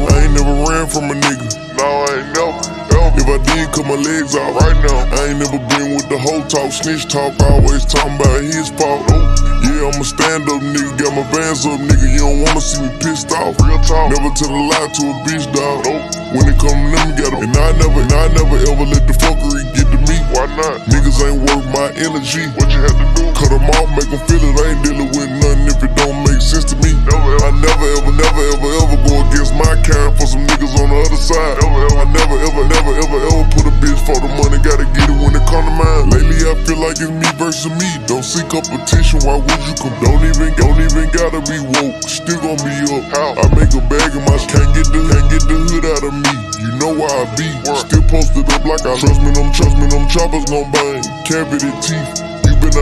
ran from a nigga. No, I ain't never, ever. If I did, cut my legs out right now. I ain't never been with the whole talk, snitch talk, always talking about his fault. Oh, yeah, I'm a stand up nigga, got my bands up, nigga. You don't wanna see me pissed off. Real talk. Never tell a lie to a bitch, dog. Nope. Oh, when it come to them, got 'em. And I never, and I never ever let the fuckery get to me. Why not? Niggas ain't worth my energy. What you had to do? Cut 'em off, make 'em feel it. I ain't dealing with nothing if it don't side. Never, ever. I never, ever, never, ever, ever put a bitch for the money. Gotta get it when it come to mine. Lately, I feel like it's me versus me. Don't seek competition. Why would you come? Don't even, don't even gotta be woke. Still gon' be up. How? I make a bag of my can't get the, can't get the hood out of me. You know why I be. Still posted up like I trust me. Them trust me. Them choppers gon' bang. Cavity teeth.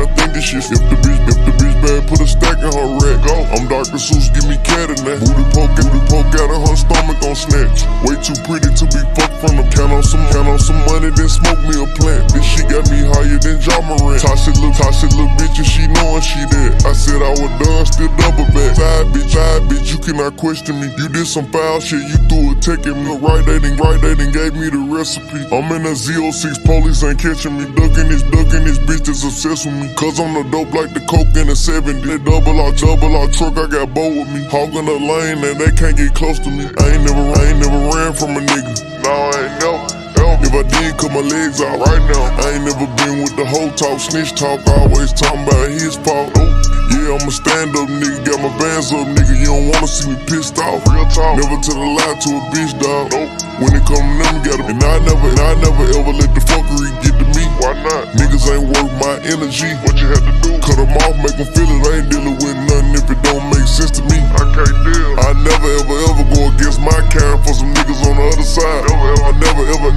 Better think shit. If the bitch, if the bitch bad, put a stack in her rack. Go. I'm Dr. Seuss, give me cat in that. Booty poke, booty poke out of her stomach on snatch. Way too pretty to be fucked from the count on some, count on some money, then smoke me a plant. This shit got me higher than Ja Morant. Toxic little, toxic little bitch, and she knowin' she dead. I said I was done, still double back. Side bitch, side bitch, you cannot question me. You did some foul shit, you threw a tech at me. Right dating, right dating, gave me the recipe. I'm in a Z06, police ain't catching me. Ducking this, ducking this bitch that's obsessed with me. Cause I'm the dope like the coke in the 70. That double R, double R truck, I got bow with me. Hogging the lane and they can't get close to me. I ain't never, I ain't never ran from a nigga. No, I ain't never, ever. If I did, cut my legs out right now. I ain't never been with the whole talk, snitch talk, always talking about his fault. Oh, yeah, I'm a stand up nigga, got my bands up, nigga. You don't wanna see me pissed off. Real talk. Never tell a lie to a bitch, dog. Nope. Oh, when it come to them, got 'em. And I never, and I never ever let the fuckery get to me. Why not? Niggas ain't worth my energy. What you had to do? Cut 'em off, make 'em feel it. I ain't dealing with nothing if it don't make sense to me. I can't deal. I never ever ever go against my kind for some niggas on the other side. Never, ever. I never ever